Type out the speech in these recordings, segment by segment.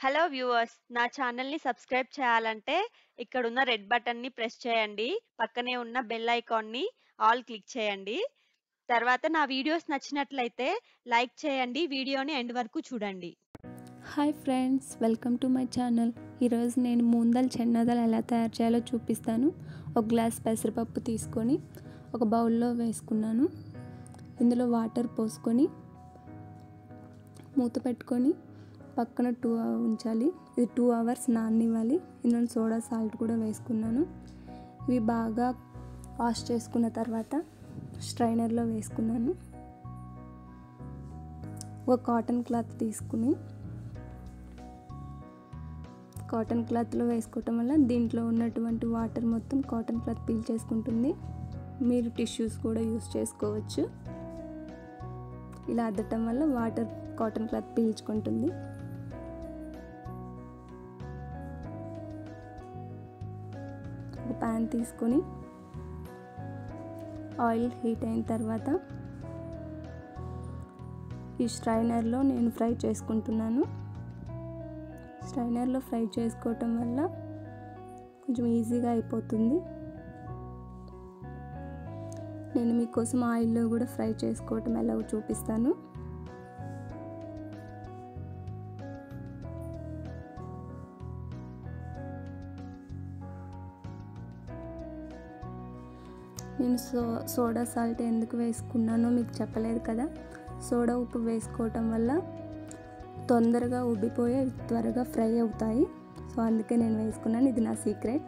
Hello viewers నా ఛానల్ని subscribe చేయాలంటే ఇక్కడున్న రెడ్ బటన్ని ప్రెస్ చేయండి పక్కనే ఉన్న బెల్ ఐకాన్ని ఆల్ క్లిక్ చేయండి. తర్వాత నా వీడియోస్ నచ్చినట్లయితే లైక్ చేయండి వీడియోని ఎండ్ వరకు చూడండి. Hi friends welcome to my channel. ఈరోజు నేను మూందల్ చెన్నదలు ఎలా తయారు చేయాలో చూపిస్తాను. ఒక గ్లాస్ పెసరపప్పు తీసుకొని ఒక బౌల్లో వేసుకున్నాను. ఇందులో వాటర్ పోసుకొని మూత పెట్టుకొని పక్కన టూ ఉంచాలి. ఇది టూ అవర్స్ నాననివ్వాలి. ఇందులో సోడా సాల్ట్ కూడా వేసుకున్నాను. ఇవి బాగా వాష్ చేసుకున్న తర్వాత స్ట్రైనర్లో వేసుకున్నాను. ఒక కాటన్ క్లాత్ తీసుకుని కాటన్ క్లాత్లో వేసుకోవటం వల్ల దీంట్లో ఉన్నటువంటి వాటర్ మొత్తం కాటన్ క్లాత్ పీల్ చేసుకుంటుంది. మీరు టిష్యూస్ కూడా యూస్ చేసుకోవచ్చు. ఇలా అద్దటం వల్ల వాటర్ కాటన్ క్లాత్ పీల్చుకుంటుంది. ప్యాన్ తీసుకొని ఆయిల్ హీట్ అయిన తర్వాత ఈ స్ట్రైనర్లో నేను ఫ్రై చేసుకుంటున్నాను. స్ట్రైనర్లో ఫ్రై చేసుకోవటం వల్ల కొంచెం ఈజీగా అయిపోతుంది. నేను మీకోసం ఆయిల్లో కూడా ఫ్రై చేసుకోవటం ఎలా చూపిస్తాను. నేను సో సోడా సాల్ట్ ఎందుకు వేసుకున్నానో మీకు చెప్పలేదు కదా. సోడా ఉప్పు వేసుకోవటం వల్ల తొందరగా ఉబ్బిపోయి త్వరగా ఫ్రై అవుతాయి. సో అందుకే నేను వేసుకున్నాను. ఇది నా సీక్రెట్.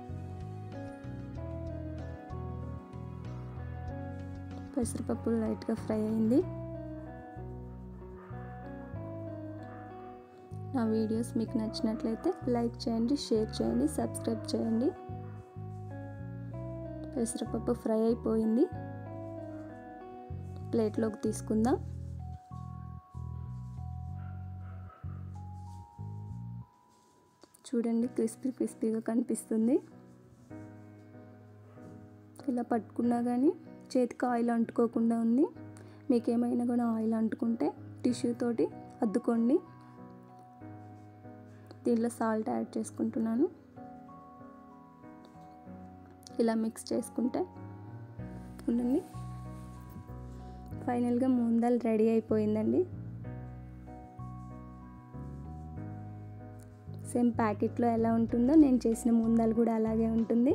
పెసరపప్పు లైట్గా ఫ్రై అయింది. నా వీడియోస్ మీకు నచ్చినట్లయితే లైక్ చేయండి షేర్ చేయండి సబ్స్క్రైబ్ చేయండి. పెసరపప్పు ఫ్రై అయిపోయింది. ప్లేట్లోకి తీసుకుందాం. చూడండి క్రిస్పీ క్రిస్పీగా కనిపిస్తుంది. ఇలా పట్టుకున్నా కానీ చేతికి ఆయిల్ అంటుకోకుండా ఉంది. మీకు ఏమైనా కూడా ఆయిల్ అంటుకుంటే టిష్యూ తోటి అద్దుకోండి. దీంట్లో సాల్ట్ యాడ్ చేసుకుంటున్నాను. ఇలా మిక్స్ చేసుకుంటే ఉండండి ఫైనల్గా ముందలు రెడీ అయిపోయిందండి. సేమ్ ప్యాకెట్లో ఎలా ఉంటుందో నేను చేసిన ముందలు కూడా అలాగే ఉంటుంది.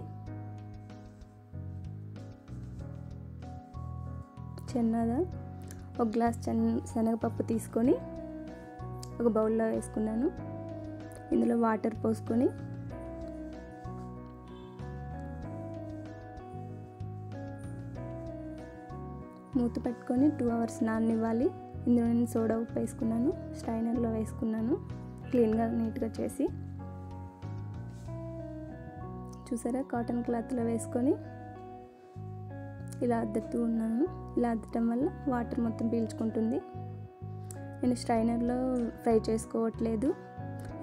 చిన్నదా ఒక గ్లాస్ చెన్ శనగపప్పు తీసుకొని ఒక బౌల్లో వేసుకున్నాను. ఇందులో వాటర్ పోసుకొని మూత పెట్టుకొని టూ అవర్స్ నాననివ్వాలి. ఇందులో నేను సోడా ఉప్పు వేసుకున్నాను. స్ట్రైనర్లో వేసుకున్నాను. క్లీన్గా నీట్గా చేసి. చూసారా? కాటన్ క్లాత్లో వేసుకొని ఇలా అద్దతూ ఉన్నాను. ఇలా అద్దటం వల్ల వాటర్ మొత్తం పీల్చుకుంటుంది. నేను స్ట్రైనర్లో ఫ్రై చేసుకోవట్లేదు.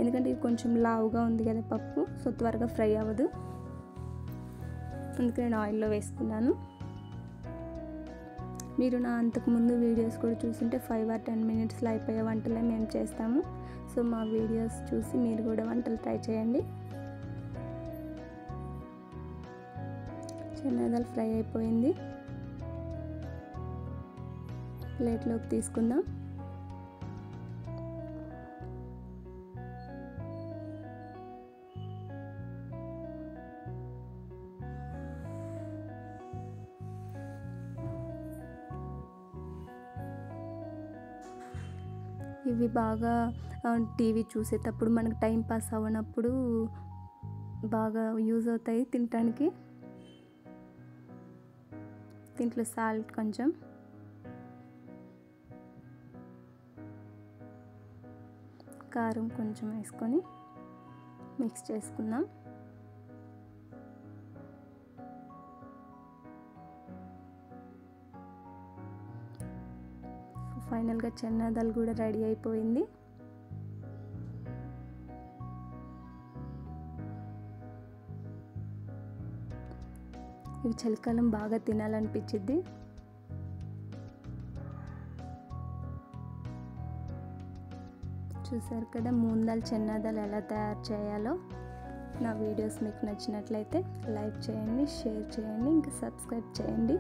ఎందుకంటే ఇది కొంచెం లావుగా ఉంది కదా పప్పు. సో త్వరగా ఫ్రై అవ్వదు. అందుకే నేను ఆయిల్లో వేసుకున్నాను. మీరు నా అంతకుముందు వీడియోస్ కూడా చూసుంటే ఫైవ్ ఆర్ టెన్ మినిట్స్లో అయిపోయే వంటలే మేము చేస్తాము. సో మా వీడియోస్ చూసి మీరు కూడా వంటలు ట్రై చేయండి. చిన్నదాలు ఫ్రై అయిపోయింది. ప్లేట్లోకి తీసుకుందాం. ఇవి బాగా టీవీ చూసేటప్పుడు మనకు టైం పాస్ అవ్వనప్పుడు బాగా యూజ్ అవుతాయి తినటానికి. దీంట్లో సాల్ట్ కొంచెం. కారం కొంచెం వేసుకొని మిక్స్ చేసుకుందాం. ఫైనల్గా చెన్నదల్ కూడా రెడీ అయిపోయింది. ఇవి చలికాలం బాగా తినాలనిపించింది చూసారు కదా మూందాలు చెన్నాదాలు ఎలా తయారు చేయాలో. నా వీడియోస్ మీకు నచ్చినట్లయితే లైక్ చేయండి షేర్ చేయండి ఇంకా సబ్స్క్రైబ్ చేయండి.